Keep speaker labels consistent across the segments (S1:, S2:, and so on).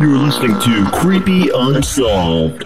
S1: You're listening to Creepy Unsolved.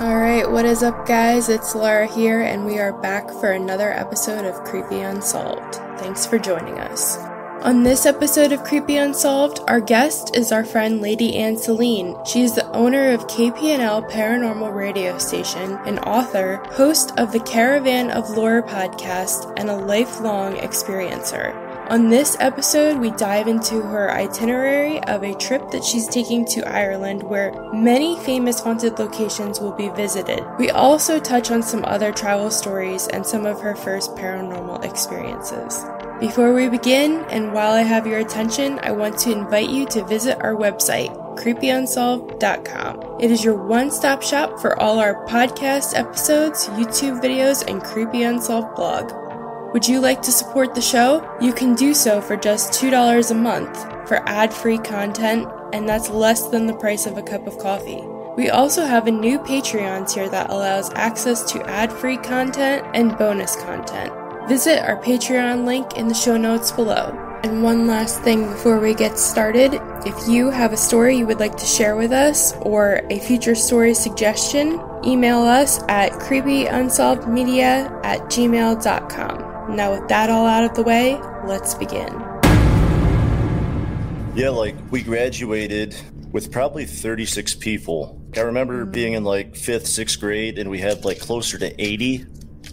S2: Alright, what is up, guys? It's Laura here, and we are back for another episode of Creepy Unsolved. Thanks for joining us. On this episode of Creepy Unsolved, our guest is our friend Lady Ann Celine. She is the owner of KPNL Paranormal Radio Station, an author, host of the Caravan of Lore podcast, and a lifelong experiencer. On this episode, we dive into her itinerary of a trip that she's taking to Ireland where many famous haunted locations will be visited. We also touch on some other travel stories and some of her first paranormal experiences. Before we begin, and while I have your attention, I want to invite you to visit our website, creepyunsolved.com. It is your one stop shop for all our podcast episodes, YouTube videos, and Creepy Unsolved blog. Would you like to support the show? You can do so for just $2 a month for ad free content, and that's less than the price of a cup of coffee. We also have a new Patreon tier that allows access to ad free content and bonus content. Visit our Patreon link in the show notes below. And one last thing before we get started if you have a story you would like to share with us or a future story suggestion, email us at creepyunsolvedmedia at gmail.com. Now, with that all out of the way, let's begin.
S3: Yeah, like we graduated with probably 36 people. I remember being in like fifth, sixth grade, and we had like closer to 80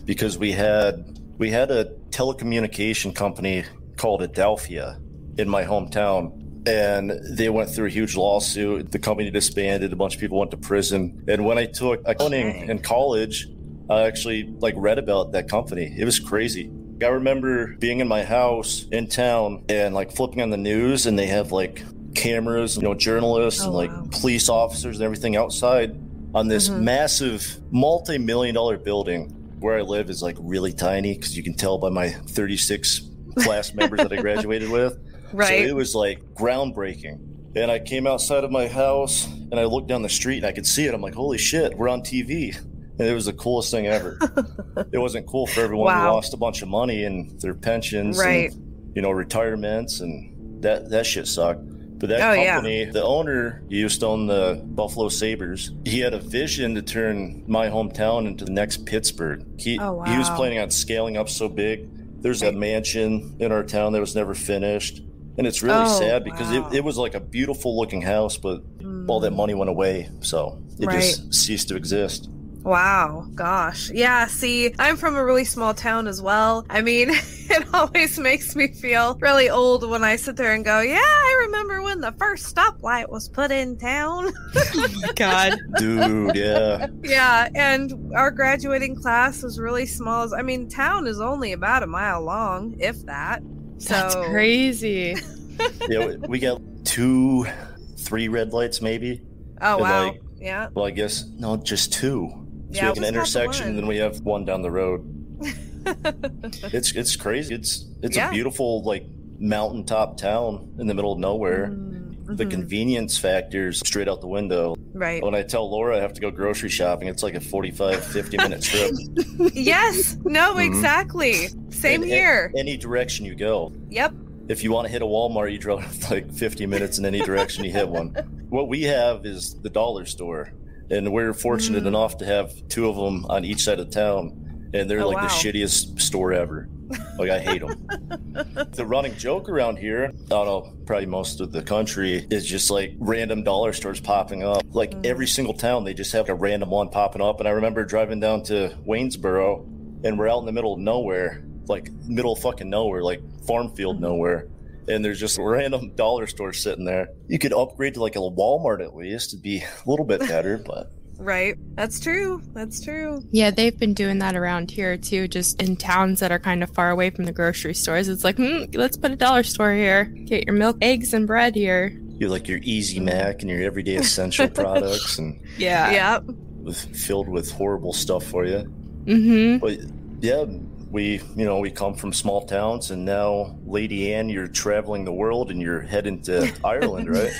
S3: because we had we had a telecommunication company called Adelphia in my hometown. And they went through a huge lawsuit. The company disbanded. A bunch of people went to prison. And when I took accounting in college, I actually like read about that company. It was crazy. I remember being in my house in town and like flipping on the news, and they have like cameras, you know, journalists
S4: Oh,
S3: and like
S4: wow.
S3: police officers and everything outside on this
S4: Mhm.
S3: massive multi-million dollar building. Where I live is like really tiny because you can tell by my 36 class members that I graduated with.
S4: Right.
S3: So it was like groundbreaking. And I came outside of my house and I looked down the street and I could see it. I'm like, holy shit, we're on TV. And it was the coolest thing ever. it wasn't cool for everyone who lost a bunch of money and their pensions
S4: Right.
S3: and you know, retirements and that that shit sucked. But that
S4: Oh, yeah.
S3: company, the owner used to own the Buffalo Sabres. He had a vision to turn my hometown into the next Pittsburgh. He
S4: Oh,
S3: he was planning on scaling up so big. There's a mansion in our town that was never finished. And it's really
S4: Oh,
S3: sad because
S4: wow.
S3: it, it was like a beautiful looking house, but all that hmm. money went away. So it
S4: Right.
S3: just ceased to exist.
S4: Wow, gosh. Yeah, see, I'm from a really small town as well. I mean, it always makes me feel really old when I sit there and go, Yeah, I remember when the first stoplight was put in town.
S2: Oh my god.
S3: Dude, yeah.
S4: yeah, and our graduating class was really small. I mean, town is only about a mile long, if that. So
S2: That's crazy.
S3: yeah, we- we got two, three red lights maybe.
S4: Oh
S3: And,
S4: wow.
S3: like,
S4: yeah.
S3: Well, I guess no, just two. So
S4: Yeah,
S3: we have an
S4: the
S3: intersection, and then we have one down the road. It's it's crazy. It's it's
S4: Yeah.
S3: a beautiful like mountaintop town in the middle of nowhere. The
S4: Mhm.
S3: convenience factors straight out the window.
S4: Right.
S3: When I tell Laura I have to go grocery shopping, it's like a 45, 50 minute trip.
S4: yes. No,
S3: Mhm.
S4: exactly. Same
S3: In
S4: here.
S3: any direction you go.
S4: Yep.
S3: If you want to hit a Walmart, you drive like 50 minutes in any direction you hit one. What we have is the dollar store, and we're fortunate
S4: Mm.
S3: enough to have two of them on each side of town, and they're
S4: Oh,
S3: like the shittiest store ever. Like I hate them. the running joke around here, I don't know, probably most of the country is just like random dollar stores popping up. Like
S4: Mm.
S3: every single town, they just have a random one popping up. And I remember driving down to Waynesboro, and we're out in the middle of nowhere, like middle of fucking nowhere, like farm field
S4: Mm-hmm.
S3: nowhere. And there's just a random dollar store sitting there. You could upgrade to like a Walmart at least to be a little bit better, but
S4: Right. That's true. That's true.
S2: Yeah, they've been doing that around here too, just in towns that are kind of far away from the grocery stores. It's like, hmm, let's put a dollar store here. Get your milk, eggs, and bread here.
S3: you like your Easy Mac and your everyday essential products, and
S2: Yeah.
S4: Yep.
S3: with, filled with horrible stuff for you.
S2: Mm-hmm.
S3: But yeah, we, you know, we come from small towns, and now, Lady Ann, you're traveling the world, and you're heading to Ireland, right?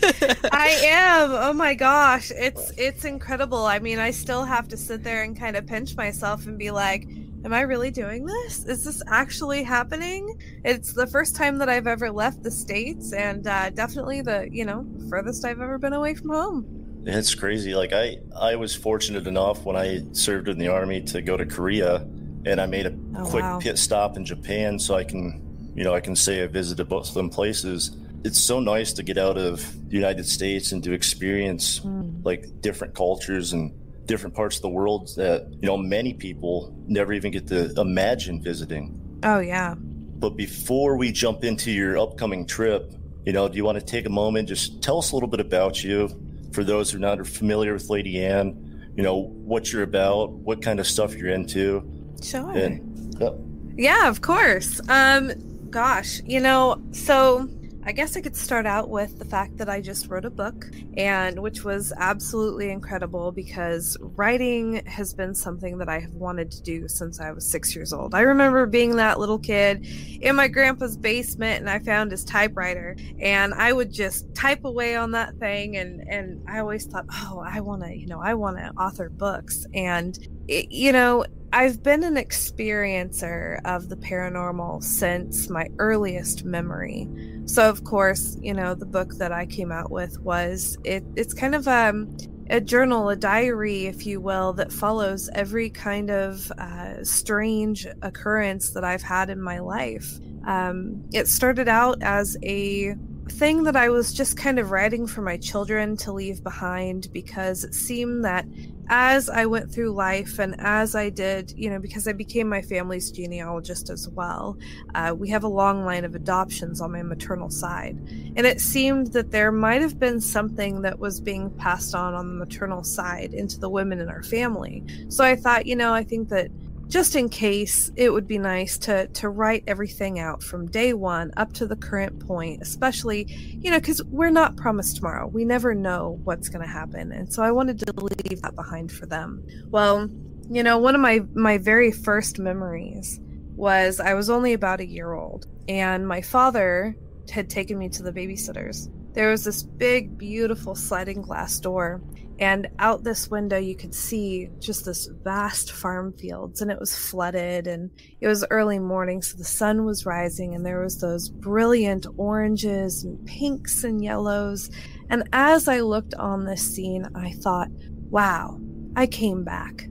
S4: I am. Oh my gosh, it's it's incredible. I mean, I still have to sit there and kind of pinch myself and be like, am I really doing this? Is this actually happening? It's the first time that I've ever left the states, and uh, definitely the you know furthest I've ever been away from home.
S3: It's crazy. Like I, I was fortunate enough when I served in the army to go to Korea, and I made a
S4: Oh,
S3: quick
S4: wow.
S3: pit stop in Japan, so I can, you know, I can say I visited both of them places. It's so nice to get out of the United States and to experience
S4: Hmm.
S3: like different cultures and different parts of the world that you know many people never even get to imagine visiting.
S4: Oh yeah.
S3: But before we jump into your upcoming trip, you know, do you want to take a moment, just tell us a little bit about you for those who are not familiar with Lady Ann, you know, what you're about, what kind of stuff you're into.
S4: Sure.
S3: And yep.
S4: Yeah, of course. Um, gosh, you know, so I guess I could start out with the fact that I just wrote a book, and which was absolutely incredible because writing has been something that I have wanted to do since I was six years old. I remember being that little kid in my grandpa's basement, and I found his typewriter, and I would just type away on that thing, and and I always thought, oh, I want to, you know, I want to author books, and you know, I've been an experiencer of the paranormal since my earliest memory. So of course, you know, the book that I came out with was it it's kind of um a journal, a diary, if you will, that follows every kind of uh, strange occurrence that I've had in my life. Um, it started out as a thing that I was just kind of writing for my children to leave behind because it seemed that as I went through life and as I did, you know, because I became my family's genealogist as well, uh, we have a long line of adoptions on my maternal side. And it seemed that there might have been something that was being passed on on the maternal side into the women in our family. So I thought, you know, I think that just in case it would be nice to to write everything out from day one up to the current point especially you know because we're not promised tomorrow. We never know what's going to happen. And so i wanted to leave that behind for them. Well you know one of my my very first memories was i was only about a year old and my father had taken me to the babysitters. There was this big beautiful sliding glass door and out this window you could see just this vast farm fields and it was flooded and it was early morning so the sun was rising and there was those brilliant oranges and pinks and yellows. And as i looked on this scene i thought wow i came back.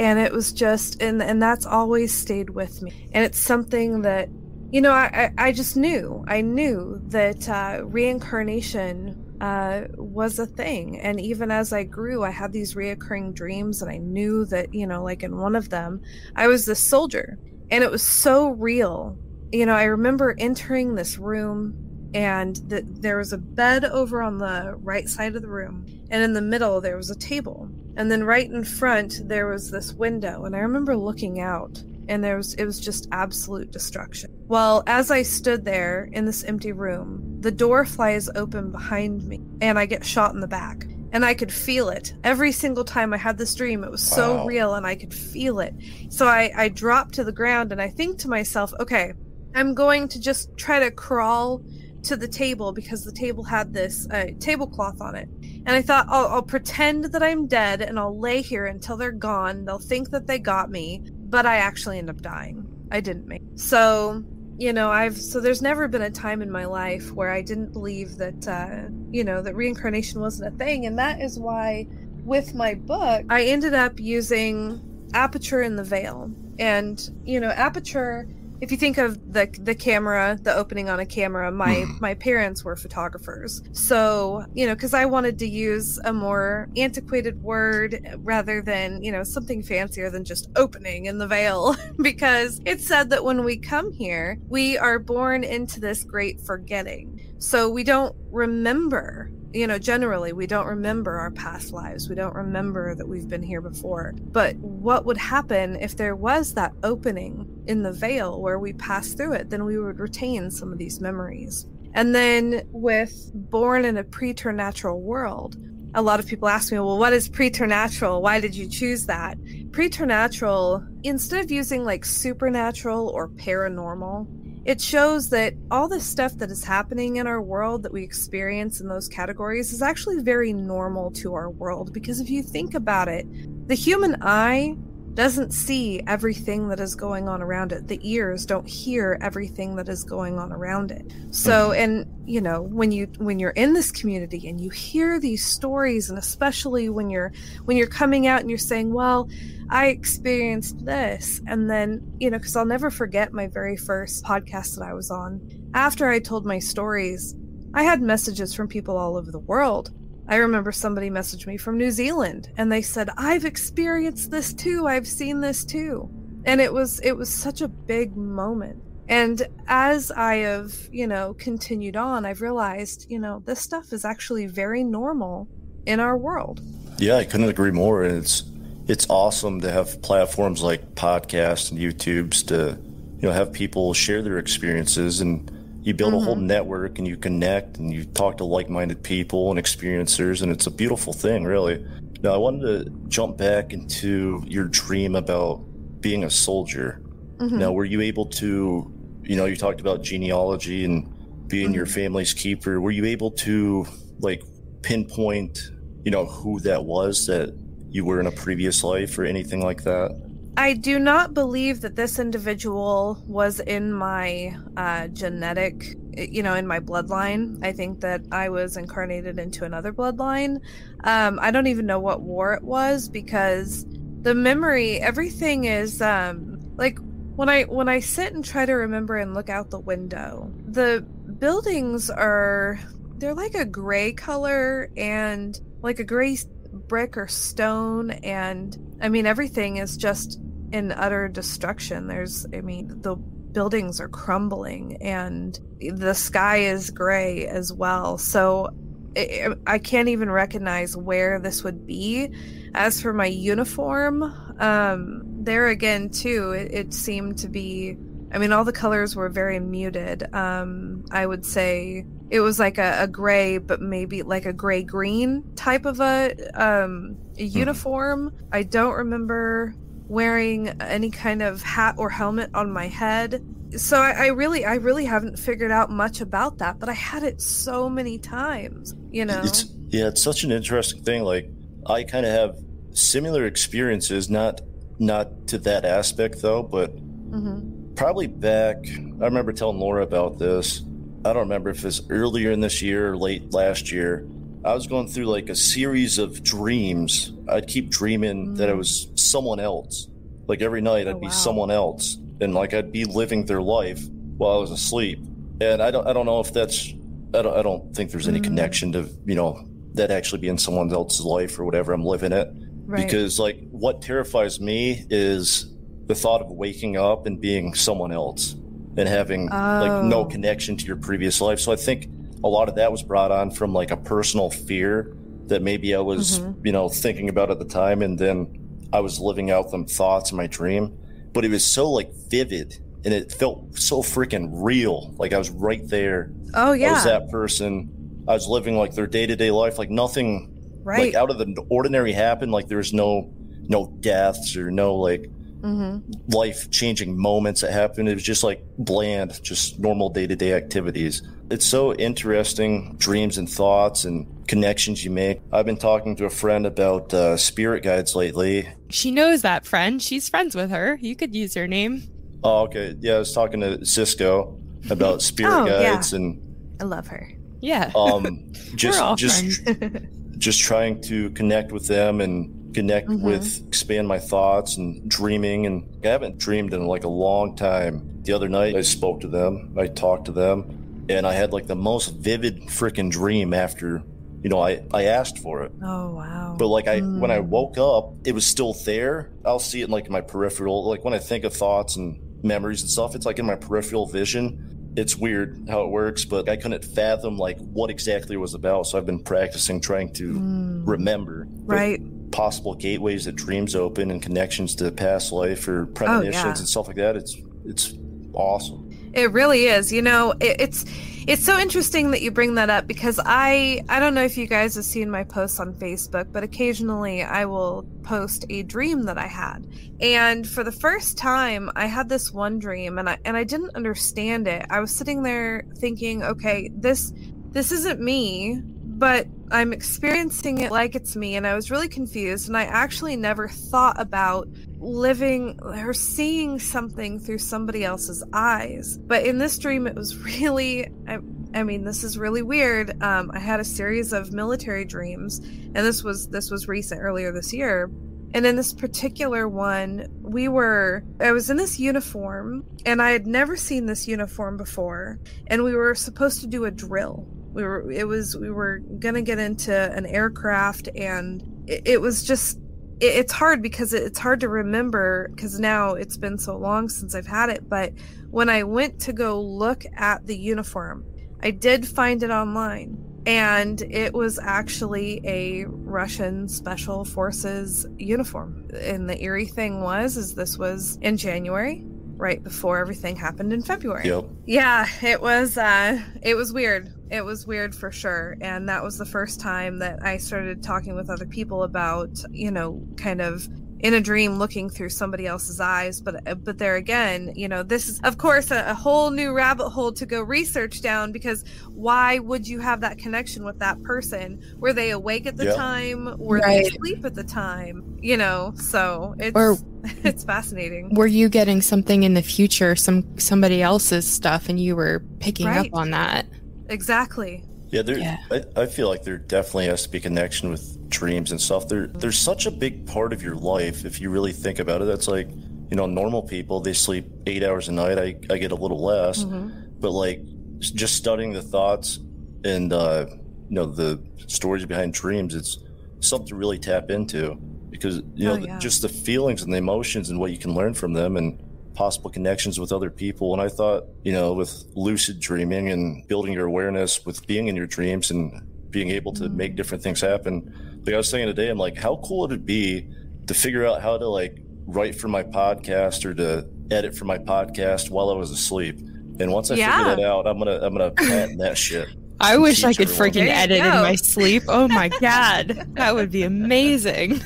S4: And it was just and and that's always stayed with me. And it's something that you know i i, I just knew. I knew that uh, reincarnation uh, was a thing. And even as I grew, I had these reoccurring dreams, and I knew that, you know, like in one of them, I was this soldier, and it was so real. You know, I remember entering this room, and that there was a bed over on the right side of the room, and in the middle, there was a table. And then right in front, there was this window, and I remember looking out and there was it was just absolute destruction. Well, as I stood there in this empty room, the door flies open behind me and I get shot in the back. And I could feel it every single time I had this dream. It was so
S3: Wow.
S4: real and I could feel it. So I, I dropped to the ground and I think to myself, okay, I'm going to just try to crawl to the table because the table had this uh, tablecloth on it. And I thought, I'll, I'll pretend that I'm dead and I'll lay here until they're gone. They'll think that they got me, but I actually end up dying. I didn't make So, you know, I've so there's never been a time in my life where I didn't believe that, uh, you know, that reincarnation wasn't a thing. And that is why with my book, I ended up using aperture in the veil. And, you know, aperture if you think of the the camera, the opening on a camera, my hmm. my parents were photographers. So, you know, cuz I wanted to use a more antiquated word rather than, you know, something fancier than just opening in the veil because it said that when we come here, we are born into this great forgetting. So we don't remember you know, generally, we don't remember our past lives. We don't remember that we've been here before. But what would happen if there was that opening in the veil where we pass through it? Then we would retain some of these memories. And then with Born in a Preternatural World, a lot of people ask me, well, what is preternatural? Why did you choose that? preternatural, instead of using like supernatural or paranormal, it shows that all the stuff that is happening in our world that we experience in those categories is actually very normal to our world. Because if you think about it, the human eye doesn't see everything that is going on around it. The ears don't hear everything that is going on around it. So,
S3: Mm-hmm.
S4: and you know, when you when you're in this community and you hear these stories and especially when you're when you're coming out and you're saying, "Well, I experienced this." And then, you know, cuz I'll never forget my very first podcast that I was on. After I told my stories, I had messages from people all over the world. I remember somebody messaged me from New Zealand and they said, "I've experienced this too. I've seen this too." And it was it was such a big moment. And as I have, you know, continued on, I've realized, you know, this stuff is actually very normal in our world.
S3: Yeah, I couldn't agree more. And it's it's awesome to have platforms like podcasts and YouTubes to you know have people share their experiences and you build a whole mm-hmm. network and you connect and you talk to like-minded people and experiencers and it's a beautiful thing really. Now i wanted to jump back into your dream about being a soldier. Mm-hmm. Now were you able to you know you talked about genealogy and being your mm-hmm. family's keeper. Were you able to like pinpoint you know who that was that you were in a previous life or anything like that
S4: I do not believe that this individual was in my uh, genetic, you know, in my bloodline. I think that I was incarnated into another bloodline. Um, I don't even know what war it was because the memory, everything is um, like when I when I sit and try to remember and look out the window, the buildings are they're like a gray color and like a gray brick or stone and I mean everything is just in utter destruction. There's I mean the buildings are crumbling and the sky is gray as well. So I, I can't even recognize where this would be. As for my uniform, um there again too it, it seemed to be I mean all the colors were very muted. Um I would say it was like a, a gray but maybe like a gray green type of a um a uniform. I don't remember wearing any kind of hat or helmet on my head. So I, I really I really haven't figured out much about that, but I had it so many times, you know.
S3: It's yeah, it's such an interesting thing. Like I kind of have similar experiences, not not to that aspect though, but
S4: hmm
S3: probably back. I remember telling Laura about this. I don't remember if it's earlier in this year or late last year. I was going through like a series of dreams. I'd keep dreaming that I was someone else. Like every night, I'd
S4: Oh,
S3: be
S4: wow.
S3: someone else, and like I'd be living their life while I was asleep. And I don't, I don't know if that's, I don't, I don't think there's any
S4: Mm.
S3: connection to you know that actually being someone else's life or whatever I'm living it
S4: Right.
S3: because like what terrifies me is the thought of waking up and being someone else and having like no
S4: Oh.
S3: connection to your previous life so i think a lot of that was brought on from like a personal fear that maybe i was
S4: Mhm.
S3: you know thinking about at the time and then i was living out them thoughts in my dream. But it was so like vivid and it felt so freaking real. Like i was right there.
S4: Oh yeah.
S3: i was that person. I was living like their day-to-day life. Like nothing
S4: right.
S3: like out of the ordinary happened. Like there was no no deaths or no like
S4: hmm
S3: life changing moments that happened. It was just like bland just normal day-to-day activities it's so interesting dreams and thoughts and connections you make i've been talking to a friend about uh, spirit guides lately
S5: She knows that friend. She's friends with her. You could use her name.
S3: oh okay yeah i was talking to cisco about spirit
S4: Oh, yeah.
S3: guides and
S4: I love her.
S5: Yeah.
S3: um just
S5: We're
S3: just just trying to connect with them and connect
S4: Mhm.
S3: with expand my thoughts and dreaming and i haven't dreamed in like a long time the other night i spoke to them i talked to them and i had like the most vivid freaking dream after you know i i asked for it
S4: Oh wow.
S3: but like i when i
S4: Mm.
S3: woke up it was still there i'll see it in like my peripheral like when i think of thoughts and memories and stuff it's like in my peripheral vision it's weird how it works but i couldn't fathom like what exactly it was about so i've been practicing trying to
S4: Mm.
S3: remember
S4: Right.
S3: possible gateways that dreams open and connections to past life or premonitions
S4: Oh, yeah.
S3: and stuff like that it's it's awesome
S4: It really is. You know, it, it's It's so interesting that you bring that up because I I don't know if you guys have seen my posts on Facebook, but occasionally I will post a dream that I had. And for the first time, I had this one dream and I and I didn't understand it. I was sitting there thinking, okay, this this isn't me, but I'm experiencing it like it's me and I was really confused and I actually never thought about living or seeing something through somebody else's eyes. But in this dream, it was really, I, I mean, this is really weird. Um, I had a series of military dreams, and this was this was recent earlier this year. And in this particular one, we were, I was in this uniform, and I had never seen this uniform before, and we were supposed to do a drill. We were, it was, we were gonna get into an aircraft, and it, it was just it's hard because it's hard to remember because now it's been so long since I've had it. But when I went to go look at the uniform, I did find it online. And it was actually a Russian special forces uniform. And the eerie thing was, is this was in January, right before everything happened in February.
S3: Yep.
S4: Yeah, it was uh it was weird. It was weird for sure. And that was the first time that I started talking with other people about, you know, kind of in a dream looking through somebody else's eyes but uh, but there again you know this is of course a, a, whole new rabbit hole to go research down because why would you have that connection with that person were they awake at the yeah. time were right. they asleep at the time you know so it's or, it's fascinating
S5: were you getting something in the future some somebody else's stuff and you were picking right. up on that
S4: exactly
S3: yeah, there. Yeah. I, I, feel like there definitely has to be connection with dreams and stuff. There, there's such a big part of your life if you really think about it. That's like, you know, normal people they sleep eight hours a night. I, I get a little less, mm-hmm. but like just studying the thoughts and uh, you know the stories behind dreams, it's something to really tap into because you know oh, yeah. just the feelings and the emotions and what you can learn from them and possible connections with other people. And I thought, you know, with lucid dreaming and building your awareness with being in your dreams and being able to make mm-hmm. different things happen. Like I was saying today, I'm like, how cool would it be to figure out how to like write for my podcast or to edit for my podcast while I was asleep? And once I yeah. figure that out, I'm gonna I'm gonna patent that shit.
S5: I wish I could freaking edit in my sleep. Oh my god, that would be amazing.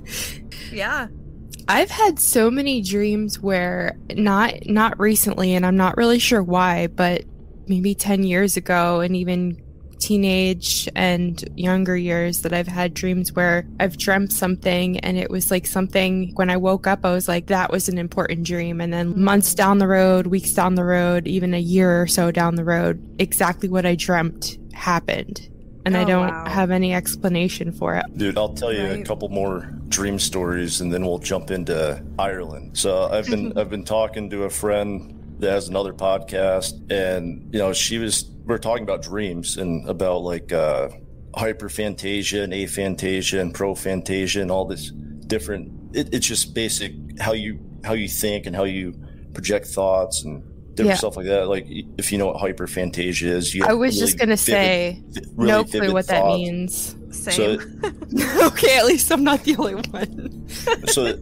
S4: yeah,
S5: I've had so many dreams where not not recently and I'm not really sure why, but maybe 10 years ago and even teenage and younger years that I've had dreams where I've dreamt something and it was like something when I woke up I was like that was an important dream. And then months down the road, weeks down the road, even a year or so down the road, exactly what I dreamt happened and oh, I don't wow. have any explanation for it.
S3: Dude, I'll tell you right. a couple more dream stories and then we'll jump into Ireland. So I've been I've been talking to a friend that has another podcast and you know, she was we are talking about dreams and about like uh hyperphantasia and aphantasia and prophantasia and all this different it, it's just basic how you how you think and how you project thoughts and different yeah. stuff like that. Like if you know what hyperphantasia is, you
S5: I was really just gonna vivid, say really no clue what that means.
S4: Same.
S5: So, okay, at least I'm not the only one.
S3: so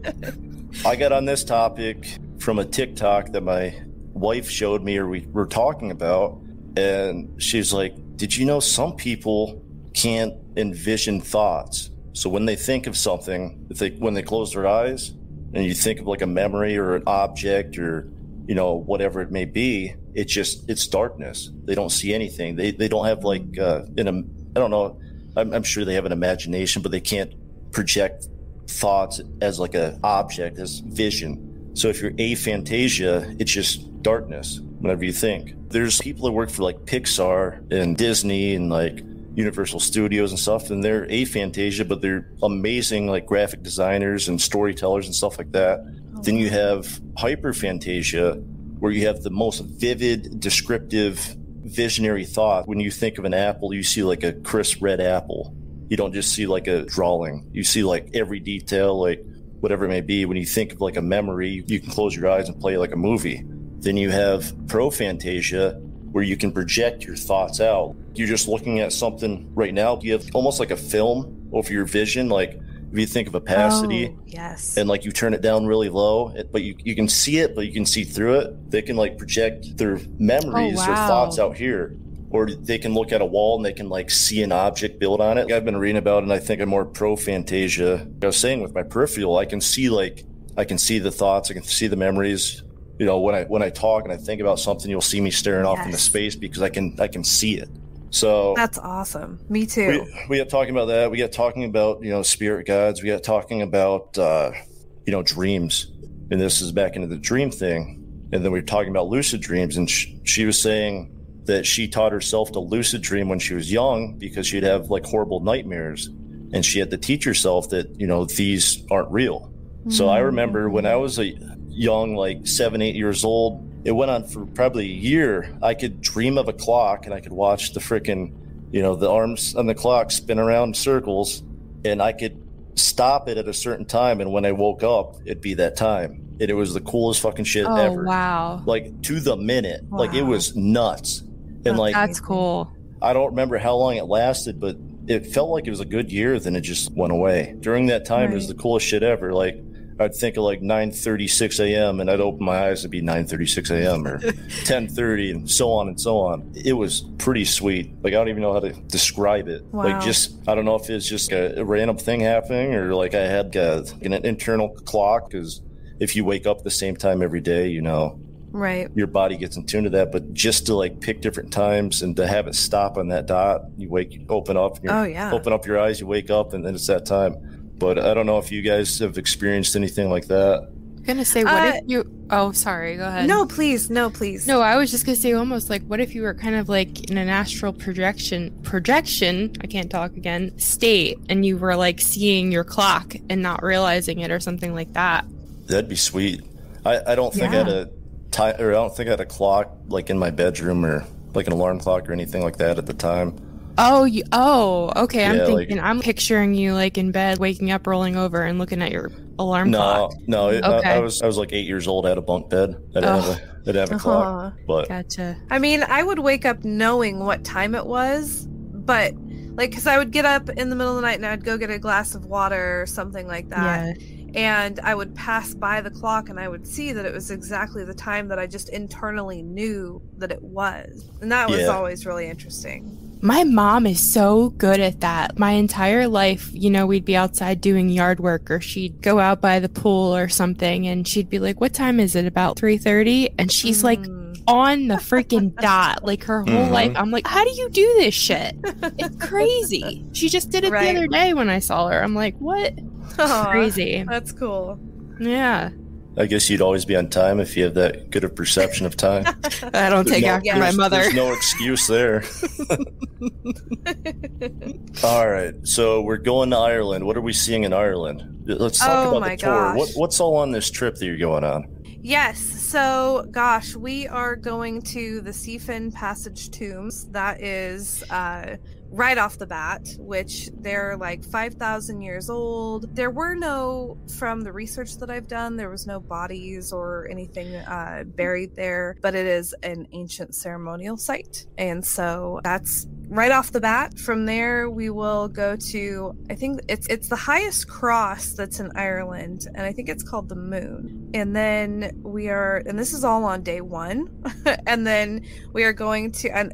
S3: I got on this topic from a TikTok that my wife showed me, or we were talking about, and she's like, "Did you know some people can't envision thoughts? So when they think of something, if they when they close their eyes." And you think of like a memory or an object or you know, whatever it may be, it's just it's darkness. They don't see anything. They they don't have like uh, in a I don't know. I'm, I'm sure they have an imagination, but they can't project thoughts as like a object as vision. So if you're aphantasia, it's just darkness whenever you think. There's people that work for like Pixar and Disney and like Universal Studios and stuff, and they're aphantasia, but they're amazing like graphic designers and storytellers and stuff like that. Then you have hyperphantasia, where you have the most vivid, descriptive, visionary thought. When you think of an apple, you see like a crisp red apple. You don't just see like a drawing. You see like every detail, like whatever it may be. When you think of like a memory, you can close your eyes and play like a movie. Then you have prophantasia, where you can project your thoughts out. You're just looking at something right now. You have almost like a film over your vision, like if you think of opacity
S4: oh, yes
S3: and like you turn it down really low but you, you can see it but you can see through it they can like project their memories oh, wow. or thoughts out here or they can look at a wall and they can like see an object built on it. I've been reading about it and I think I'm more prophantasia. I was saying with my peripheral, I can see like I can see the thoughts, I can see the memories. You know, when I when I talk and I think about something, you'll see me staring off into
S4: Yes.
S3: space because I can I can see it. So
S4: That's awesome. Me too.
S3: we, we got talking about that. We got talking about you know spirit guides. We got talking about uh, you know dreams, and this is back into the dream thing. And then we were talking about lucid dreams, and sh- she was saying that she taught herself to lucid dream when she was young because she'd have like horrible nightmares, and she had to teach herself that you know these aren't real. So I remember when I was a young, like seven, eight years old, it went on for probably a year. I could dream of a clock and I could watch the frickin', you know, the arms on the clock spin around circles and I could stop it at a certain time. And when I woke up, it'd be that time. And it was the coolest fucking shit
S5: Oh
S3: ever.
S5: wow,
S3: Like to the minute. Like it was nuts. And like,
S5: that's cool.
S3: I don't remember how long it lasted, but it felt like it was a good year. Then it just went away. During that time, it was the coolest shit ever. Like I'd think of like 9:36 a.m. and I'd open my eyes, it'd be 9:36 a.m. or 10:30, and so on and so on. It was pretty sweet. Like I don't even know how to describe it.
S4: Wow.
S3: Like just I don't know if it's just a, a random thing happening or like I had uh an internal clock because if you wake up the same time every day, you know
S4: right.
S3: your body gets in tune to that. But just to like pick different times and to have it stop on that dot, you wake, you open up,
S4: Oh yeah.
S3: open up your eyes, you wake up, and then it's that time. But I don't know if you guys have experienced anything like that.
S5: I'm gonna say, what
S4: Uh,
S5: if you? Oh, sorry. Go ahead.
S4: No, please, no, please.
S5: No, I was just gonna say almost like what if you were kind of like in an astral projection projection, I can't talk again, state and you were like seeing your clock and not realizing it or something like that.
S3: That'd be sweet. I, I don't think I had a time, or I don't think I had a clock like in my bedroom or like an alarm clock or anything like that at the time.
S5: Oh, you, oh, okay. I'm
S3: Yeah, like-
S5: thinking I'm picturing you like in bed waking up rolling over and looking at your alarm
S3: No,
S5: clock.
S3: no, it, I,
S5: Okay.
S3: I was I was like eight years old. I had a bunk bed. I didn't,
S5: Oh.
S3: have, a, I didn't have a clock, but
S5: Gotcha.
S4: I mean, I would wake up knowing what time it was, but like, because I would get up in the middle of the night and I'd go get a glass of water or something like that.
S5: yeah.
S4: And I would pass by the clock and I would see that it was exactly the time that I just internally knew that it was. And that was
S3: Yeah.
S4: always really interesting.
S5: My mom is so good at that. My entire life, you know, we'd be outside doing yard work or she'd go out by the pool or something and she'd be like, "What time is it? About 3:30?" And she's like
S4: Mm.
S5: on the freaking dot like her whole
S3: Mhm.
S5: life. I'm like, "How do you do this shit?" It's crazy. She just did it
S4: Right.
S5: the other day when I saw her. I'm like, "What?"
S4: Aw,
S5: Crazy.
S4: That's cool.
S5: Yeah.
S3: I guess you'd always be on time if you have that good of perception of time.
S5: I don't take
S3: No,
S5: after my mother.
S3: There's no excuse there. All right, so we're going to Ireland. What are we seeing in Ireland? Let's talk
S4: Oh
S3: about the tour. What, what's all on this trip that you're going on?
S4: Yes. So, gosh, we are going to the Seefin Passage tombs. That is uh, right off the bat, which they're like 5,000 years old. There were no, from the research that I've done, there was no bodies or anything uh, buried there, but it is an ancient ceremonial site. And so that's right off the bat. From there, we will go to, I think it's, it's the highest cross that's in Ireland, and I think it's called the Moone and then we are and this is all on day one and then we are going to and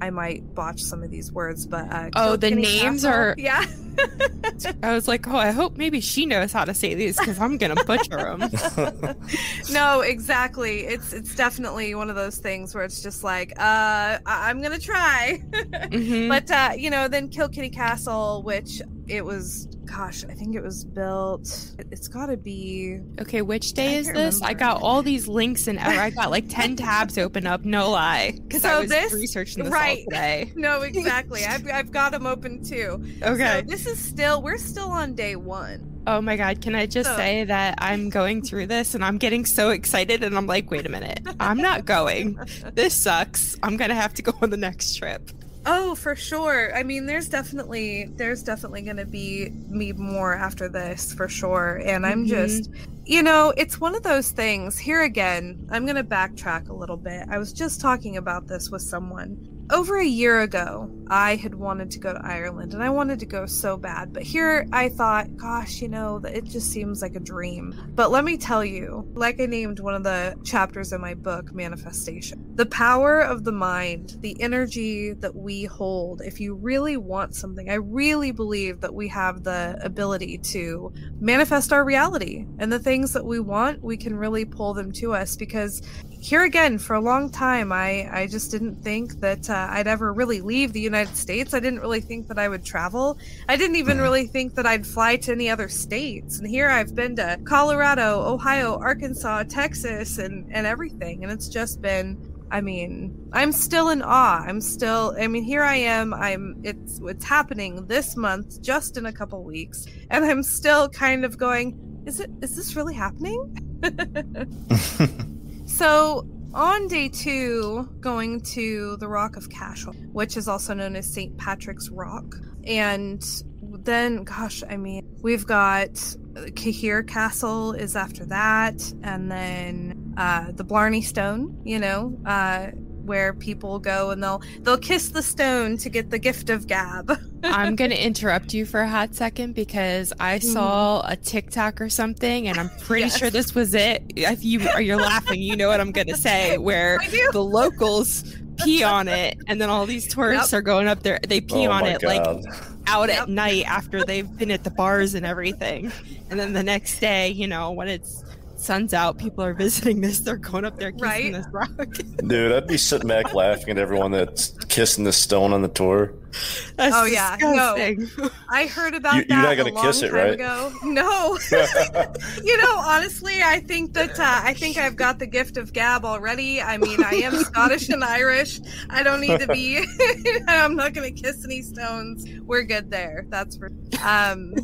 S4: i might botch some of these words but uh
S5: Oh, the names
S4: Castle-
S5: are-
S4: yeah
S5: I was like, "Oh, I hope maybe she knows how to say these cuz I'm going to butcher them."
S4: no exactly it's it's definitely one of those things where it's just like uh I- i'm gonna try
S5: Mhm.
S4: but uh you know then kilkenny castle which it was gosh i think it was built it- it's got to be
S5: Okay, which day is this? I got all these links and I got like 10 tabs open up, no lie. Because I was
S4: this-
S5: researching this
S4: right.
S5: all today.
S4: no exactly I've, I've got them open too
S5: Okay.
S4: So this is still we're still on day one.
S5: oh my god, can I just
S4: So-
S5: say that I'm going through this and I'm getting so excited and I'm like, wait a minute. I'm not going. This sucks. I'm going to have to go on the next trip.
S4: Oh, for sure. I mean, there's definitely there's definitely going to be me more after this for sure. And I'm
S5: Mhm.
S4: just you know, it's one of those things. Here again, I'm going to backtrack a little bit. I was just talking about this with someone. Over a year ago, I had wanted to go to Ireland and I wanted to go so bad. But here I thought, gosh, you know, it just seems like a dream. But let me tell you, like I named one of the chapters in my book, Manifestation, the power of the mind, the energy that we hold. If you really want something, I really believe that we have the ability to manifest our reality and the things that we want, we can really pull them to us because here again for a long time i i just didn't think that uh, i'd ever really leave the united states. I didn't really think that i would travel. I didn't even really think that i'd fly to any other states. And here i've been to colorado ohio arkansas texas and and everything. And it's just been i mean i'm still in awe. I'm still i mean here i am. I'm it's it's happening this month just in a couple weeks. And i'm still kind of going is it is this really happening so on day two, going to the Rock of Cashel, which is also known as St. Patrick's Rock. And then, gosh, I mean, we've got Cahir Castle is after that, and then uh, the Blarney Stone, you know, uh, where people go and they'll they'll kiss the stone to get the gift of gab.
S5: I'm going to interrupt you for a hot second because I mm-hmm. saw a TikTok or something, and I'm pretty
S4: Yes.
S5: sure this was it. If you or you're laughing, you know what I'm going to say. Where the locals pee on it, and then all these tourists are going up there. They pee
S3: oh
S5: on it
S3: god.
S5: like out
S4: Yep.
S5: at night after they've been at the bars and everything. And then the next day, you know, when it's sun's out, people are visiting this. They're going up there kissing
S4: Right.
S5: this rock.
S3: Dude, I'd be sitting back laughing at everyone that's kissing the stone on the tour.
S5: That's
S4: Oh, yeah. No. I heard about
S3: You- you're not gonna
S4: long
S3: kiss it,
S4: time
S3: right?
S4: ago. No. you know, honestly, I think that uh, I think I've got the gift of gab already. I mean, I am Scottish and Irish. I don't need to be. I'm not going to kiss any stones. We're good there. That's for. Um,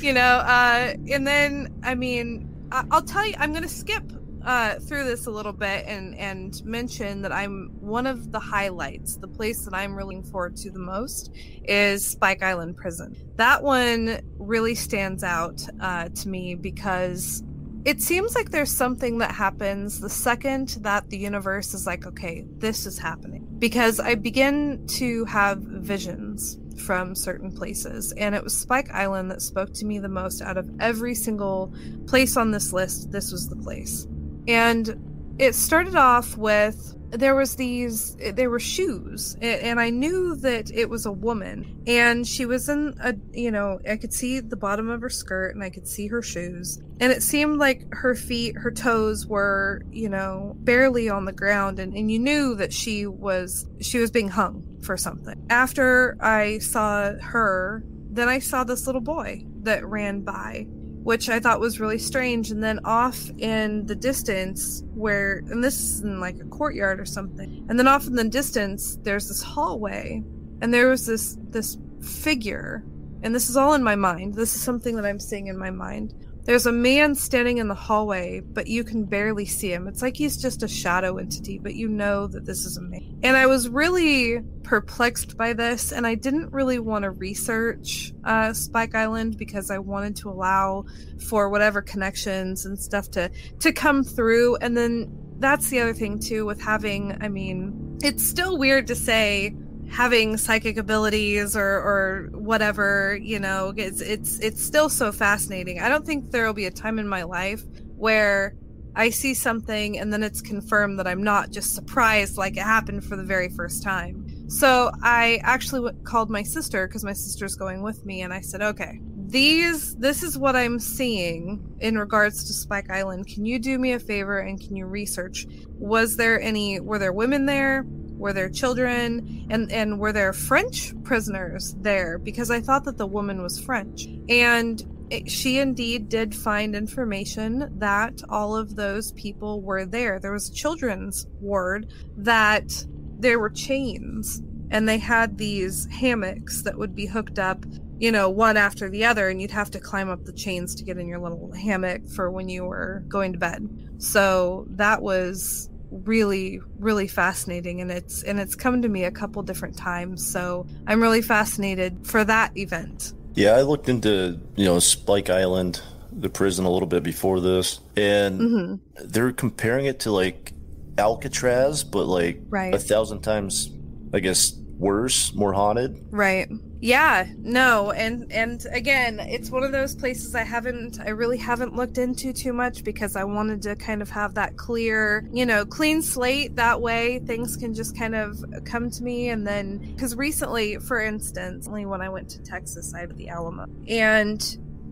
S4: you know, uh, and then I mean, I- I'll tell you, I'm going to skip uh, through this a little bit and and mention that I'm one of the highlights. The place that I'm really looking forward to the most is Spike Island Prison. That one really stands out uh, to me because it seems like there's something that happens the second that the universe is like, okay, this is happening. Because I begin to have visions from certain places, and it was Spike Island that spoke to me the most out of every single place on this list. This was the place. And it started off with there was these there were shoes and i knew that it was a woman. And she was in a you know i could see the bottom of her skirt and i could see her shoes. And it seemed like her feet her toes were you know barely on the ground. And, and you knew that she was she was being hung for something. After i saw her then i saw this little boy that ran by which I thought was really strange. And then off in the distance, where, and this is in like a courtyard or something, and then off in the distance, there's this hallway, and there was this this figure, and this is all in my mind. This is something that I'm seeing in my mind. There's a man standing in the hallway, but you can barely see him. It's like he's just a shadow entity, but you know that this is a man. And I was really perplexed by this, and I didn't really want to research uh, Spike Island because I wanted to allow for whatever connections and stuff to to come through. And then that's the other thing too with having. I mean, it's still weird to say having psychic abilities or or whatever you know it's it's it's still so fascinating. I don't think there will be a time in my life where i see something and then it's confirmed that i'm not just surprised like it happened for the very first time. So i actually called my sister because my sister's going with me and i said okay these this is what i'm seeing in regards to spike island. Can you do me a favor and can you research? Was there any were there women there were there children and and were there french prisoners there? Because i thought that the woman was french. And it, she indeed did find information that all of those people were there. There was a children's ward that there were chains and they had these hammocks that would be hooked up you know one after the other and you'd have to climb up the chains to get in your little hammock for when you were going to bed. So that was really really fascinating and it's and it's come to me a couple different times so i'm really fascinated for that event
S3: Yeah, I looked into, you know, Spike Island, the prison a little bit before this, and
S4: hmm
S3: they're comparing it to like Alcatraz, but like
S4: Right.
S3: a thousand times, I guess, worse, more haunted.
S4: right Yeah, no, and and again, it's one of those places I haven't I really haven't looked into too much because I wanted to kind of have that clear, you know, clean slate that way things can just kind of come to me and then cuz recently, for instance, only when I went to Texas, I had the Alamo. And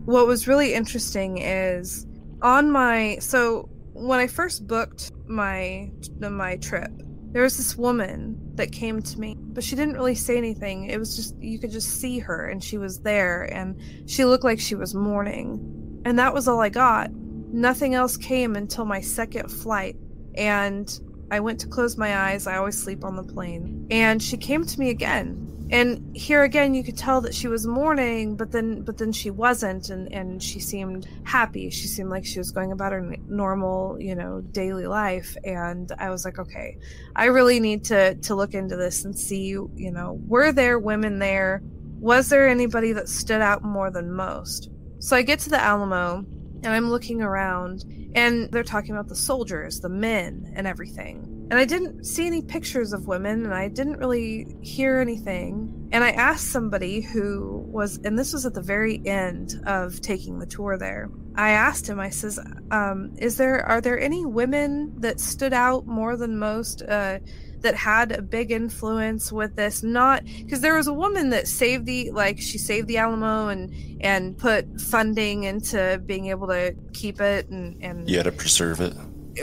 S4: what was really interesting is on my so when I first booked my my trip, there was this woman that came to me, but she didn't really say anything. It was just you could just see her and she was there and she looked like she was mourning. And that was all I got. Nothing else came until my second flight. And I went to close my eyes. I always sleep on the plane. And she came to me again and here again you could tell that she was mourning but then but then she wasn't and and she seemed happy. She seemed like she was going about her normal you know daily life. And i was like okay i really need to to look into this and see you know were there women there? Was there anybody that stood out more than most? So i get to the alamo and i'm looking around and they're talking about the soldiers the men and everything and I didn't see any pictures of women and I didn't really hear anything. And I asked somebody who was, and this was at the very end of taking the tour there. I asked him, I says, um, is there, are there any women that stood out more than most, uh, that had a big influence with this not because there was a woman that saved the like she saved the alamo and and put funding into being able to keep it and and
S3: yeah to preserve it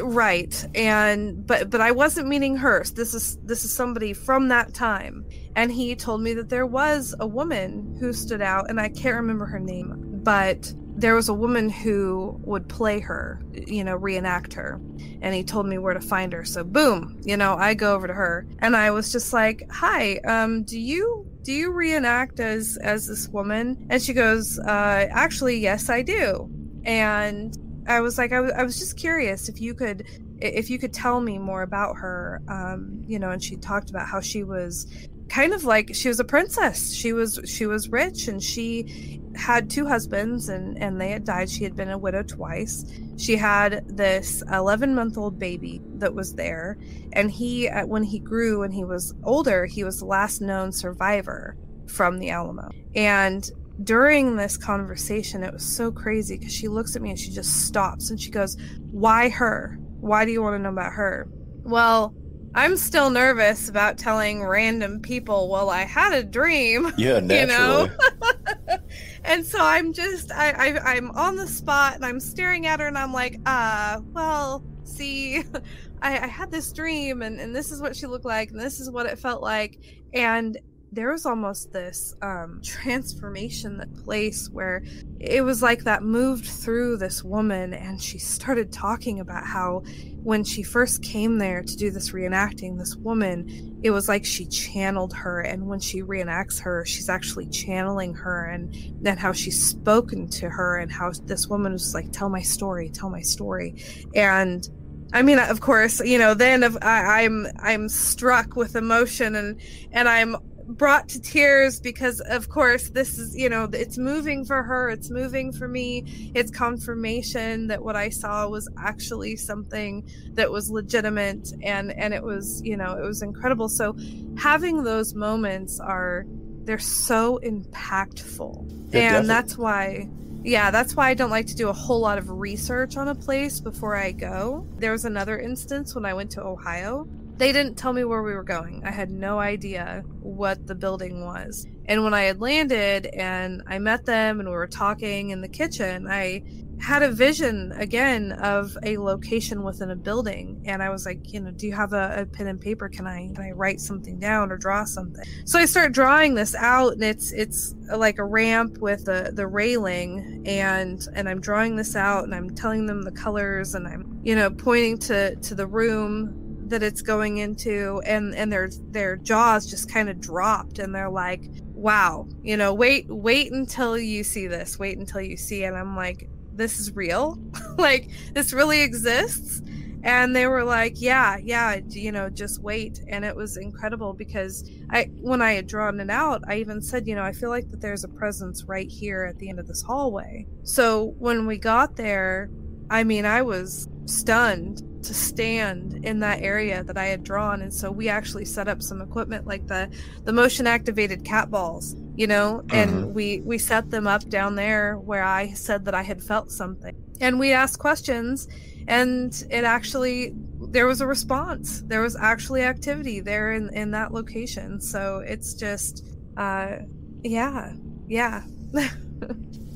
S4: right and but but i wasn't meaning her. This is this is somebody from that time. And he told me that there was a woman who stood out and i can't remember her name but there was a woman who would play her you know reenact her. And he told me where to find her. So boom you know i go over to her. And i was just like hi um do you do you reenact as as this woman? And she goes uh actually yes i do. And I was like, I, w- I was just curious if you could, if you could tell me more about her. Um, you know, and she talked about how she was kind of like she was a princess. She was she was rich and she had two husbands and and they had died. She had been a widow twice. She had this 11 month old baby that was there, and he when he grew and he was older, he was the last known survivor from the Alamo. And during this conversation, it was so crazy because she looks at me and she just stops and she goes, Why her? Why do you want to know about her? Well, I'm still nervous about telling random people, well, I had a dream.
S3: Yeah, naturally.
S4: You know? and so I'm just, I, I, I'm on the spot and I'm staring at her and I'm like, uh, well, see, I, I had this dream and, and this is what she looked like and this is what it felt like. And there was almost this um, transformation that place where it was like that moved through this woman and she started talking about how when she first came there to do this reenacting this woman it was like she channeled her and when she reenacts her she's actually channeling her and then how she's spoken to her and how this woman was like tell my story tell my story and I mean, of course, you know. Then I, I'm I'm struck with emotion, and and I'm brought to tears because of course this is you know it's moving for her it's moving for me it's confirmation that what i saw was actually something that was legitimate and and it was you know it was incredible so having those moments are they're so impactful and definitely. that's why yeah, that's why I don't like to do a whole lot of research on a place before I go. There was another instance when I went to Ohio they didn't tell me where we were going. I had no idea what the building was. And when I had landed and I met them and we were talking in the kitchen, I had a vision again of a location within a building and i was like you know do you have a, a, pen and paper can i can i write something down or draw something so i start drawing this out and it's it's like a ramp with the the railing and and i'm drawing this out and i'm telling them the colors and i'm you know pointing to to the room that it's going into and and their their jaws just kind of dropped and they're like wow you know wait wait until you see this wait until you see and i'm like this is real? Like this really exists? And they were like yeah yeah you know just wait and it was incredible because i when i had drawn it out i even said you know i feel like that there's a presence right here at the end of this hallway. So when we got there i mean i was stunned to stand in that area that I had drawn and so we actually set up some equipment like the the motion activated cat balls you know, and
S3: Mhm.
S4: we we set them up down there where I said that I had felt something, and we asked questions, and it actually there was a response. There was actually activity there in in that location. So it's just, uh, yeah, yeah.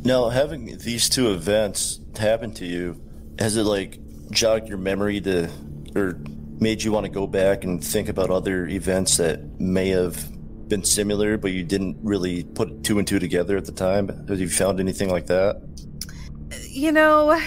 S3: Now, having these two events happen to you, has it like jogged your memory to, or made you want to go back and think about other events that may have been similar, but you didn't really put two and two together at the time? Have you found anything like that?
S4: you know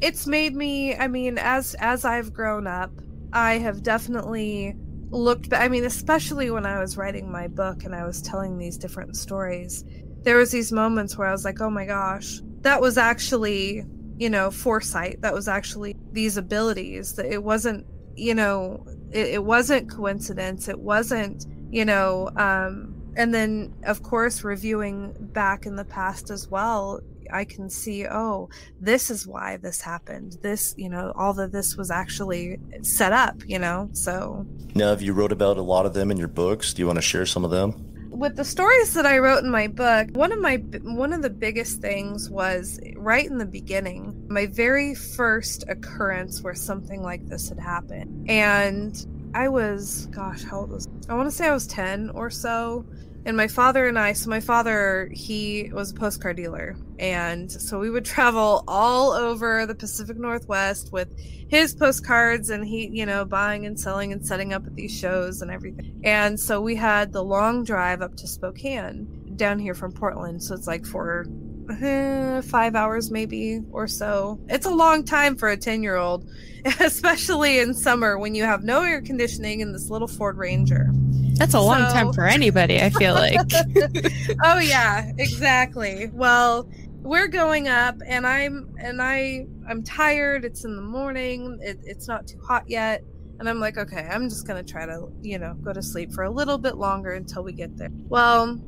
S4: it's made me i mean as as i've grown up i have definitely looked i mean especially when i was writing my book and i was telling these different stories there was these moments where i was like oh my gosh that was actually you know foresight that was actually these abilities that it wasn't you know it, it wasn't coincidence it wasn't you know um and then of course reviewing back in the past as well i can see oh this is why this happened this you know all of this was actually set up you know so
S3: Now, have you wrote about a lot of them in your books? Do you want to share some of them?
S4: With the stories that I wrote in my book, one of my one of the biggest things was right in the beginning, my very first occurrence where something like this had happened. And I was gosh, how old was I? I want to say I was 10 or so. And my father and I, so my father, he was a postcard dealer. And so we would travel all over the Pacific Northwest with his postcards and he, you know, buying and selling and setting up at these shows and everything. And so we had the long drive up to Spokane down here from Portland. So it's like for eh, five hours maybe or so. It's a long time for a 10 year old, especially in summer when you have no air conditioning in this little Ford Ranger.
S5: That's a long
S4: So-
S5: time for anybody, I feel like.
S4: oh yeah, exactly. Well, we're going up and I'm and I I'm tired. It's in the morning. It, it's not too hot yet. And I'm like, okay, I'm just gonna try to, you know, go to sleep for a little bit longer until we get there. Well,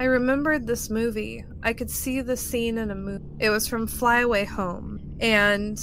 S4: I remembered this movie. I could see the scene in a movie. It was from Fly Away Home. And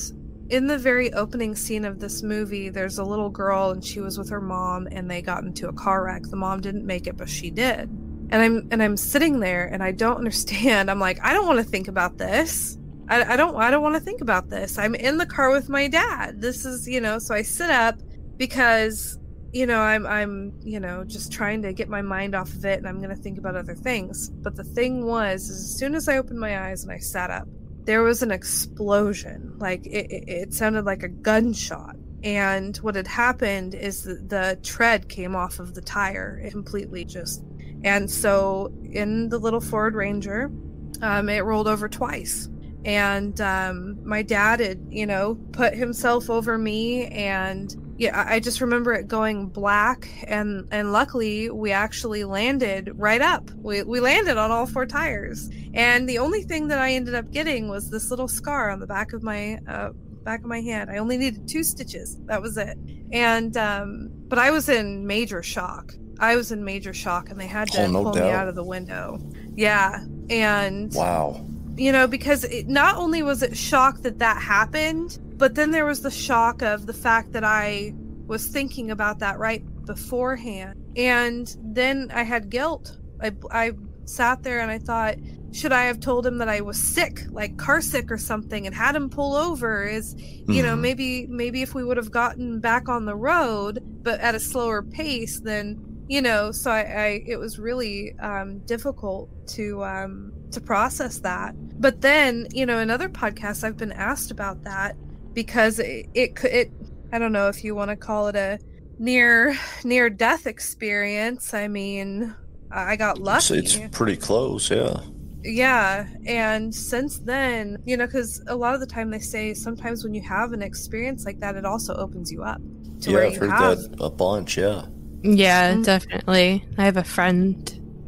S4: in the very opening scene of this movie, there's a little girl and she was with her mom and they got into a car wreck. The mom didn't make it, but she did. And I'm and I'm sitting there and I don't understand. I'm like, I don't want to think about this. I, I don't I don't want to think about this. I'm in the car with my dad. This is, you know, so I sit up because you know i'm i'm you know just trying to get my mind off of it and i'm going to think about other things. But the thing was as soon as i opened my eyes and i sat up there was an explosion. Like it, it, it sounded like a gunshot. And what had happened is that the tread came off of the tire completely just. And so in the little ford ranger um, it rolled over twice. And um, my dad had you know put himself over me and yeah I- just remember it going black and and luckily we actually landed right up. We, we landed on all four tires. And the only thing that i ended up getting was this little scar on the back of my uh, back of my hand. I only needed two stitches. That was it. And um but i was in major shock. I was in major shock and they had to
S3: Oh, no
S4: pull me out of the window. Yeah and
S3: Wow.
S4: you know because it, not only was it shock that that happened but then there was the shock of the fact that i was thinking about that right beforehand. And then i had guilt. I, I sat there and i thought should i have told him that i was sick like car sick or something and had him pull over? Is you know
S3: Mhm.
S4: maybe maybe if we would have gotten back on the road but at a slower pace then you know so i, I it was really um difficult to um to process that. But then you know in other podcasts i've been asked about that because it, it could it i don't know if you want to call it a near near death experience i mean i I got lucky
S3: It's, it's pretty close, yeah.
S4: yeah and since then you know because a lot of the time they say sometimes when you have an experience like that it also opens you up to
S3: yeah,
S4: where
S3: I've
S4: you
S3: heard
S4: have
S3: that a bunch, yeah.
S5: Yeah,
S4: Mhm.
S5: definitely. I have a friend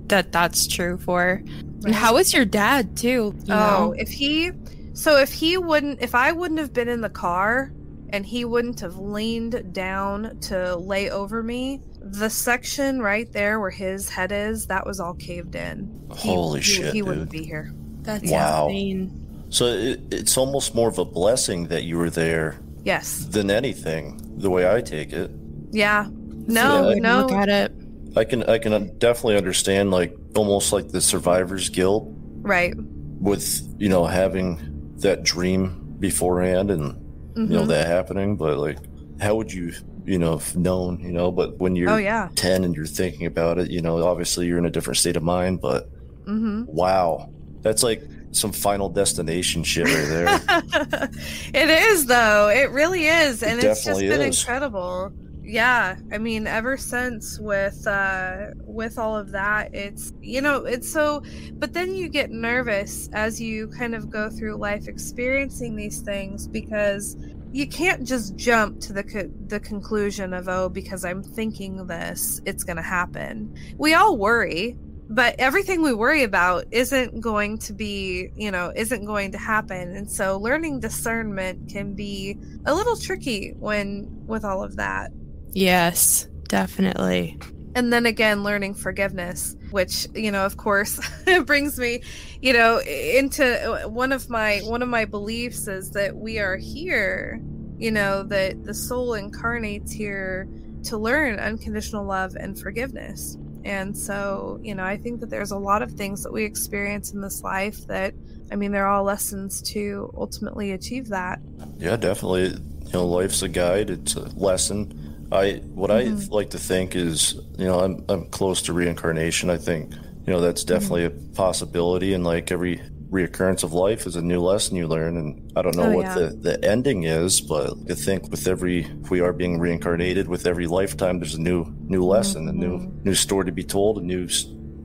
S5: that that's true for. And
S4: Right.
S5: how is your dad too? You
S4: oh
S5: know?
S4: if he so if he wouldn't if i wouldn't have been in the car and he wouldn't have leaned down to lay over me the section right there where his head is that was all caved in
S3: Holy
S4: he,
S3: shit,
S4: he
S3: dude.
S4: wouldn't be here
S5: that's
S3: Wow.
S5: insane.
S3: So it, it's almost more of a blessing that you were there
S4: yes
S3: than anything, the way I take it.
S4: yeah no
S5: good way to
S4: no
S5: Look at it.
S3: I can I can definitely understand like almost like the survivor's guilt
S4: Right.
S3: with you know having that dream beforehand and you know
S4: Mhm.
S3: that happening. But like, how would you you know have known? You know, but when you're
S4: Oh yeah.
S3: 10 and you're thinking about it, you know, obviously you're in a different state of mind. But
S4: Mm-hmm.
S3: wow, that's like some final destination shit right there.
S4: it is though. It really is, and
S3: It
S4: it's just been
S3: is.
S4: incredible. Yeah, I mean, ever since with uh with all of that, it's you know, it's so. But then you get nervous as you kind of go through life experiencing these things because you can't just jump to the co- the conclusion of oh because I'm thinking this it's going to happen. We all worry, but everything we worry about isn't going to be you know isn't going to happen and so learning discernment can be a little tricky when with all of that
S5: Yes, definitely.
S4: and then again learning forgiveness which you know of course brings me you know into uh, one of my one of my beliefs is that we are here you know that the soul incarnates here to learn unconditional love and forgiveness and so you know i think that there's a lot of things that we experience in this life that i mean they're all lessons to ultimately achieve that
S3: yeah, definitely. You know, life's a guide. It's a lesson. I what
S4: Mhm.
S3: I like to think is, you know, I'm I'm close to reincarnation. I think, you know, that's definitely a possibility. And like every reoccurrence of life is a new lesson you learn. And I don't know
S4: Oh,
S3: what
S4: yeah.
S3: the the ending is, but I think with every if we are being reincarnated with every lifetime, there's a new new lesson, a new
S4: Mhm.
S3: new story to be told, a new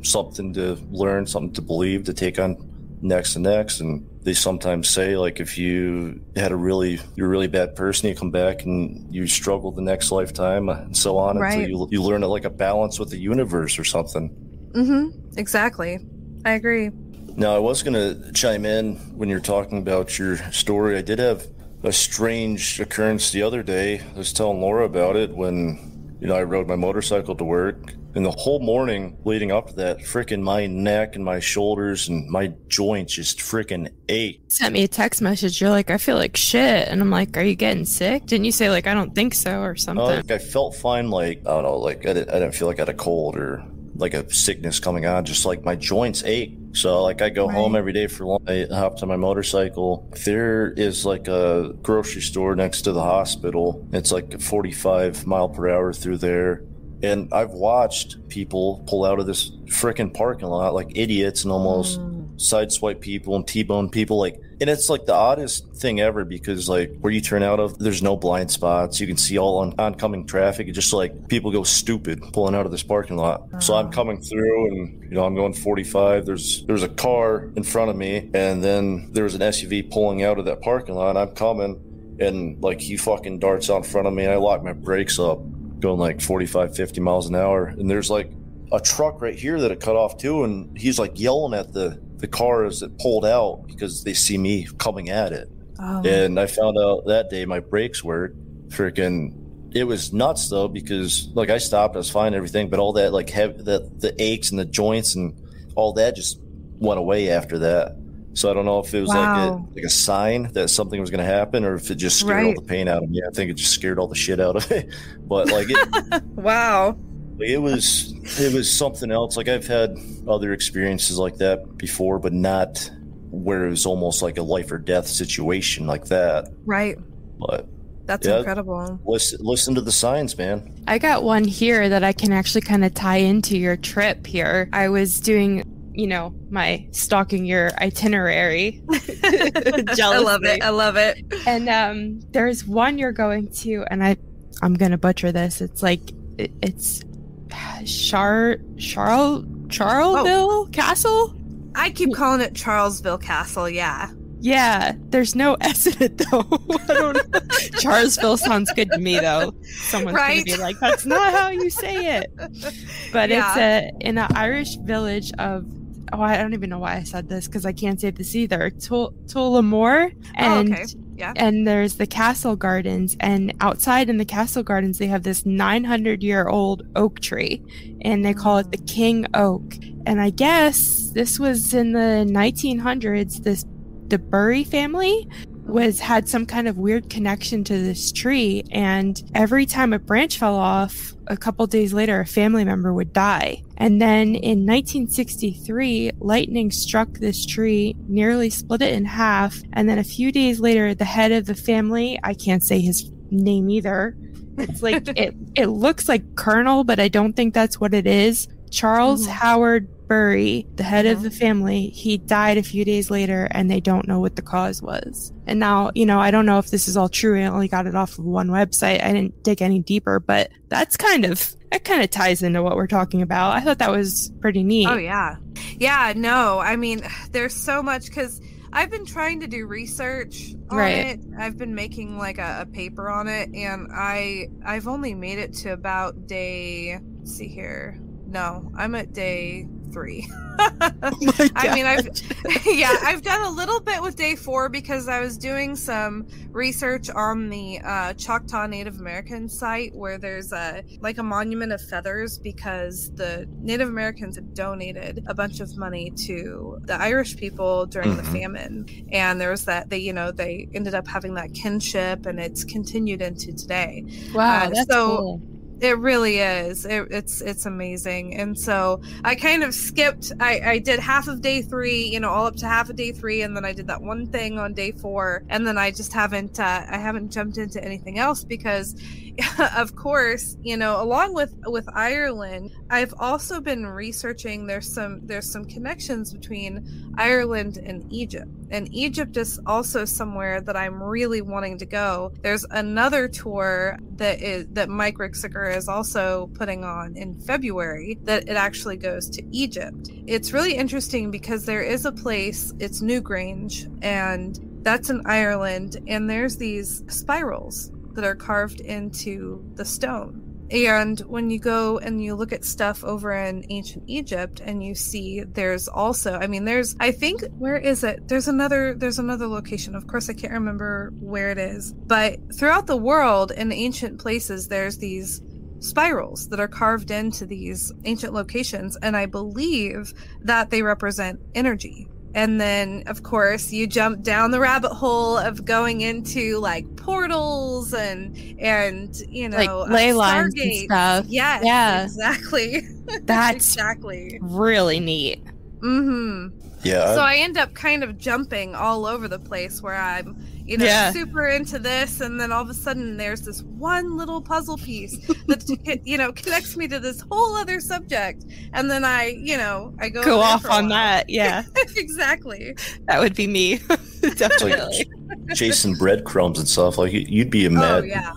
S3: something to learn, something to believe, to take on next and next and they sometimes say like if you had a really you're a really bad person you come back and you struggle the next lifetime and so on
S4: Right.
S3: until you, you learn it like a balance with the universe or something.
S4: Mm-hmm. Exactly. I agree.
S3: Now i was going to chime in when you're talking about your story. I did have a strange occurrence the other day. I was telling laura about it when you know i rode my motorcycle to work and the whole morning leading up to that freaking my neck and my shoulders and my joints just freaking ached
S5: Sent me a text message. You're like, I feel like shit. And I'm like, Are you getting sick? Didn't you say, like, I don't think so or something?
S3: Uh, like I felt fine. Like I don't know. Like I didn't, I didn't feel like I had a cold or like a sickness coming on. Just like my joints ache. So like I go home every day for lunch. I hop on my motorcycle. There is like a grocery store next to the hospital. It's like 45 mile per hour through there. And I've watched people pull out of this frickin' parking lot like idiots and almost mm. sideswipe people and T-bone people like and it's like the oddest thing ever because like where you turn out of there's no blind spots. You can see all on oncoming traffic. It's just like people go stupid pulling out of this parking lot. So i'm uh-huh. coming through and you know i'm going 45 there's there's a car in front of me and then there's an suv pulling out of that parking lot. I'm coming and like he fucking darts out in front of me. And i lock my brakes up going like 45 50 miles an hour. And there's like a truck right here that it cut off too. And he's like yelling at the the cars that pulled out because they see me coming at it.
S4: Oh.
S3: and i found out that day my brakes worked freaking it was nuts though because like i stopped i was fine everything but all that like heavy the, the aches and the joints and all that just went away after that. So i don't know if it was like a like a sign that something was going to happen or if it just scared all the pain out of me. I think it just scared all the shit out of it but like it
S4: wow
S3: like, it was it was something else. Like I've had other experiences like that before, but not where it was almost like a life or death situation like that.
S4: right
S3: But
S4: that's
S3: Yeah.
S4: incredible
S3: listen listen to the signs, man.
S5: I got one here that I can actually kind of tie into your trip here. I was doing, you know, my stalking your itinerary.
S4: i love it i love it
S5: And um, there's one you're going to, and I, I'm gonna butcher this. It's like it, it's Char Charles Charleville oh. Castle.
S4: I keep calling it Charlesville Castle. Yeah.
S5: Yeah, there's no S in it though. I don't know. Charlesville sounds good to me though. Someone's
S4: Right?
S5: gonna be like, "That's not how you say it." But it's a uh, in an Irish village of. Oh, I don't even know why I said this because I can't say this either. Tul- Tullamore, oh, and
S4: oh, okay. Yeah.
S5: and there's the castle gardens and outside in the castle gardens they have this 900 year old oak tree and they call it the king oak and i guess this was in the 1900s this the Bury family was had some kind of weird connection to this tree and every time a branch fell off a couple days later a family member would die and then in 1963 lightning struck this tree nearly split it in half and then a few days later the head of the family i can't say his name either it's like it it looks like colonel but i don't think that's what it is charles
S4: Mhm.
S5: howard Bury, the head of
S4: Mhm.
S5: the family, he died a few days later and they don't know what the cause was. And now, you know, I don't know if this is all true. I only got it off of one website. I didn't dig any deeper, but that's kind of, that kind of ties into what we're talking about. I thought that was pretty neat.
S4: Oh yeah, yeah. No, I mean, there's so much because I've been trying to do research on
S5: Right.
S4: it. I've been making like a, a paper on it, and I I've only made it to about day. See here. No, I'm at day three. I mean, I've yeah, I've done a little bit with day four because I was doing some research on the uh, Choctaw Native American site where there's a like a monument of feathers because the Native Americans had donated a bunch of money to the Irish people during the
S3: Mhm.
S4: famine, and there was that they you know they ended up having that kinship, and it's continued into today.
S5: wow,
S4: uh,
S5: that's
S4: so-
S5: cool.
S4: It really is. It, it's it's amazing. And so I kind of skipped. I I did half of day three, you know, all up to half of day three, and then I did that one thing on day four, and then I just haven't uh, I haven't jumped into anything else because, of course, you know, along with with Ireland, I've also been researching. There's some there's some connections between Ireland and Egypt, and Egypt is also somewhere that I'm really wanting to go. There's another tour that is that Mike Ricksecker is also putting on in February that it actually goes to Egypt. It's really interesting because there is a place, it's Newgrange, and that's in Ireland, and there's these spirals that are carved into the stone. And when you go and you look at stuff over in ancient Egypt and you see there's also I mean there's I think where is it? There's another there's another location. Of course I can't remember where it is. But throughout the world in ancient places there's these spirals that are carved into these ancient locations and I believe that they represent energy. And then, of course, you jump down the rabbit hole of going into like portals and and you know
S5: Like
S4: uh,
S5: ley lines and stuff.
S4: Yes,
S5: Yeah.
S4: exactly.
S5: That's
S4: exactly.
S5: really neat.
S4: Mm-hmm.
S3: Yeah,
S4: So
S3: I-
S4: I end up kind of jumping all over the place where I'm, you know,
S5: Yeah.
S4: super into this, and then all of a sudden there's this one little puzzle piece that you know connects me to this whole other subject, and then I, you know, I go
S5: Go off on that. Yeah,
S4: exactly.
S5: that would be me.
S3: it's
S5: Definitely.
S3: like chasing breadcrumbs and stuff. Like you- you'd be a oh, mad.
S4: Oh, yeah.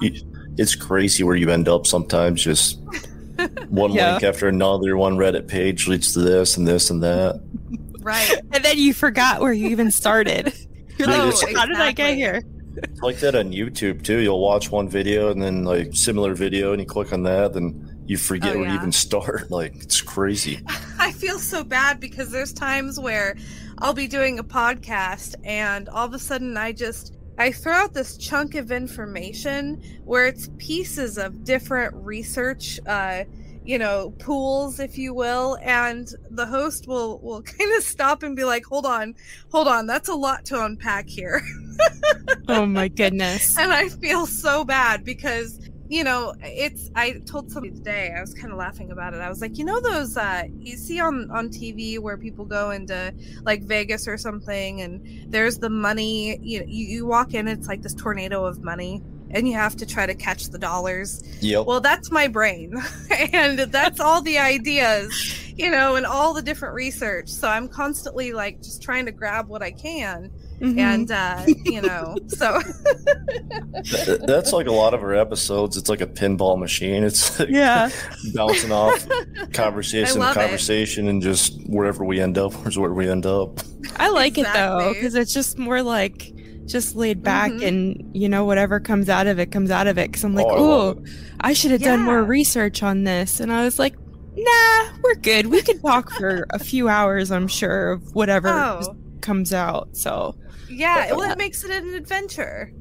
S3: it's crazy where you end up sometimes. Just one
S5: Yeah.
S3: link after another, one Reddit page leads to this and this and that.
S4: Right.
S5: and then you forgot where you even started. You're
S3: Yeah,
S5: like,
S3: it's-
S5: how did I get here?
S3: It's like that on YouTube too. You'll watch one video and then like similar video, and you click on that, then you forget
S4: Oh,
S3: where to
S4: yeah.
S3: even start. Like it's crazy.
S4: I feel so bad because there's times where I'll be doing a podcast and all of a sudden I just I throw out this chunk of information where it's pieces of different research uh you know pools if you will and the host will will kind of stop and be like hold on hold on that's a lot to unpack here
S5: Oh my goodness.
S4: and I feel so bad because you know it's I told somebody today I was kind of laughing about it I was like you know those uh you see on on TV where people go into like Vegas or something and there's the money you you, you walk in it's like this tornado of money and you have to try to catch the dollars
S3: Yep.
S4: well that's my brain and that's all the ideas you know and all the different research so I'm constantly like just trying to grab what I can
S5: Mhm.
S4: and uh you know so
S3: Th- That's like a lot of our episodes. It's like a pinball machine. It's like
S5: yeah,
S3: bouncing off conversation
S4: I
S3: to
S4: love it.
S3: conversation, and just wherever we end up is where we end up.
S5: I like it though because it's just more like just laid back
S4: Mhm.
S5: and you know whatever comes out of it comes out of it because I'm like,
S3: Oh, I
S5: oh, I should have done more research on this, and I was like, nah, we're good. We could talk for a few hours, I'm sure, of whatever
S4: oh
S5: comes out. So
S4: Yeah, well, it makes it an adventure.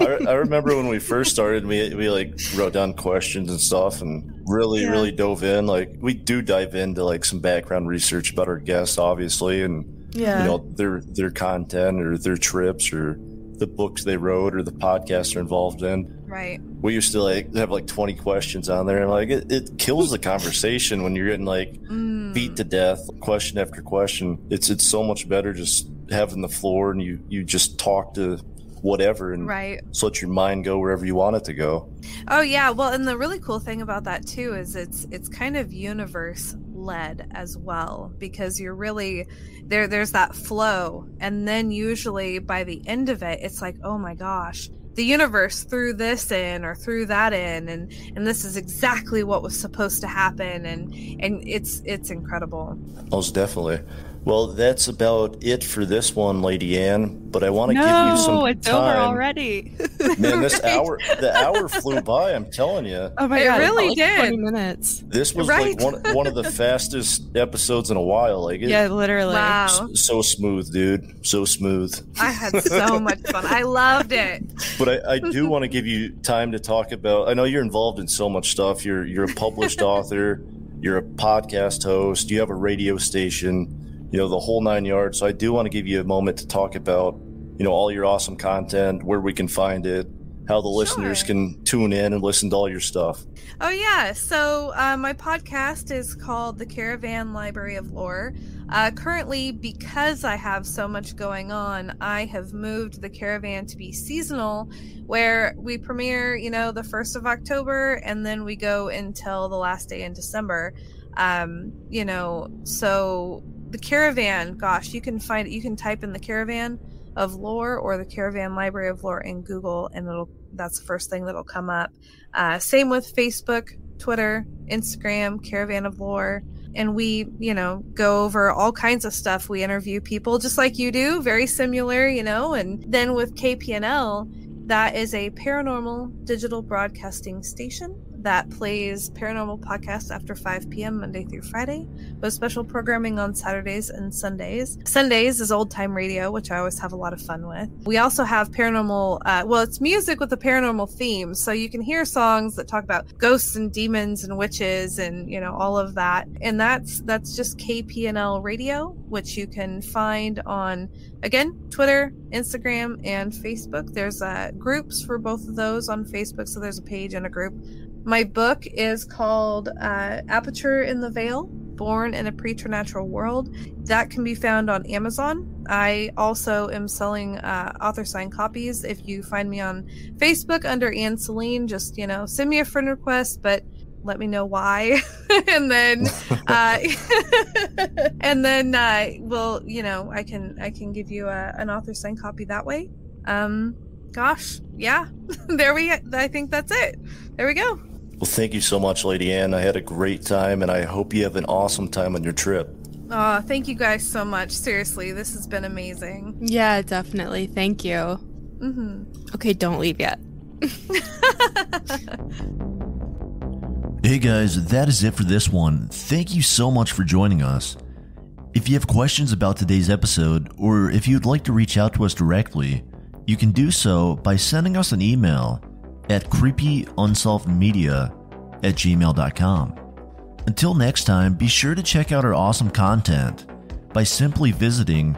S3: I, I remember when we first started, we we like wrote down questions and stuff, and really
S4: Yeah.
S3: really dove in. Like we do dive into like some background research about our guests, obviously, and
S5: yeah,
S3: you know their their content or their trips or the books they wrote or the podcasts they're involved in.
S4: Right.
S3: We used to like have like 20 questions on there, and like it, it kills the conversation when you're getting like
S4: Mm.
S3: beat to death, question after question. It's it's so much better just having the floor and you you just talk to whatever and
S4: Right.
S3: just let your mind go wherever you want it to go.
S4: Oh yeah, well, and the really cool thing about that too is it's it's kind of universe led as well because you're really there there's that flow and then usually by the end of it it's like, "Oh my gosh, the universe threw this in or threw that in and and this is exactly what was supposed to happen and and it's it's incredible."
S3: Most definitely. Well, that's about it for this one, Lady Ann. But I want to give you some
S5: no, it's
S3: time.
S5: over already.
S3: Man, this
S4: Right.
S3: hour the hour flew by. I'm telling you.
S5: oh my
S4: It
S5: god,
S4: really
S5: like
S4: did.
S5: Twenty minutes.
S3: This was
S4: Right.
S3: like one one of the fastest episodes in a while. Like it,
S5: Yeah, literally.
S4: Wow.
S3: s- so smooth, dude. So smooth.
S4: I had so much fun. I loved it.
S3: But I, I do want to give you time to talk about. I know you're involved in so much stuff. You're you're a published author. You're a podcast host. You have a radio station. You know the whole nine yards. So I do want to give you a moment to talk about you know all your awesome content, where we can find it, how the listeners can tune in and listen to all your stuff.
S4: Oh yeah, so uh, my podcast is called the Caravan Library of Lore. Uh, currently, because I have so much going on, I have moved the caravan to be seasonal, where we premiere, you know, the first of October, and then we go until the last day in December. Um, you know, so the caravan, gosh, you can find. You can type in the caravan of lore or the caravan library of lore in Google, and it'll that's the first thing that'll come up. Uh, same with Facebook, Twitter, Instagram, Caravan of Lore. And we, you know, go over all kinds of stuff. We interview people just like you do, very similar, you know. And then with KPNL, that is a paranormal digital broadcasting station that plays paranormal podcasts after 5 p.m. Monday through Friday, with special programming on Saturdays and Sundays. Sundays is old time radio, which I always have a lot of fun with. We also have paranormal, uh, well, it's music with a paranormal theme, so you can hear songs that talk about ghosts and demons and witches and you know all of that. And that's that's just KPNL Radio, which you can find on again Twitter, Instagram, and Facebook. There's uh, groups for both of those on Facebook, so there's a page and a group. My book is called uh, Aperture in the Veil Born in a Preternatural World. That can be found on Amazon. I also am selling uh, author signed copies. If you find me on Facebook under Ann Celine, just, you know, send me a friend request, but let me know why. and then, uh, and then, uh, we'll, you know, I can, I can give you a, an author signed copy that way. Um, gosh, yeah, there we, I think that's it. There we go.
S3: Well, thank you so much, Lady Ann. I had a great time, and I hope you have an awesome time on your trip.
S4: Oh, thank you guys so much. Seriously, this has been amazing.
S5: Yeah, definitely. Thank you.
S4: hmm
S5: Okay, don't leave yet.
S1: Hey guys, that is it for this one. Thank you so much for joining us. If you have questions about today's episode, or if you'd like to reach out to us directly, you can do so by sending us an email at creepyunsolvedmedia at gmail.com. Until next time, be sure to check out our awesome content by simply visiting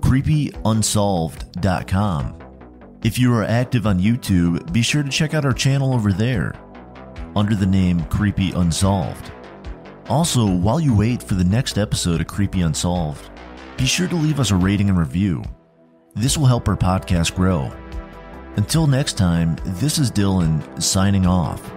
S1: creepyunsolved.com. If you are active on YouTube, be sure to check out our channel over there under the name Creepy Unsolved. Also, while you wait for the next episode of Creepy Unsolved, be sure to leave us a rating and review. This will help our podcast grow. Until next time, this is Dylan signing off.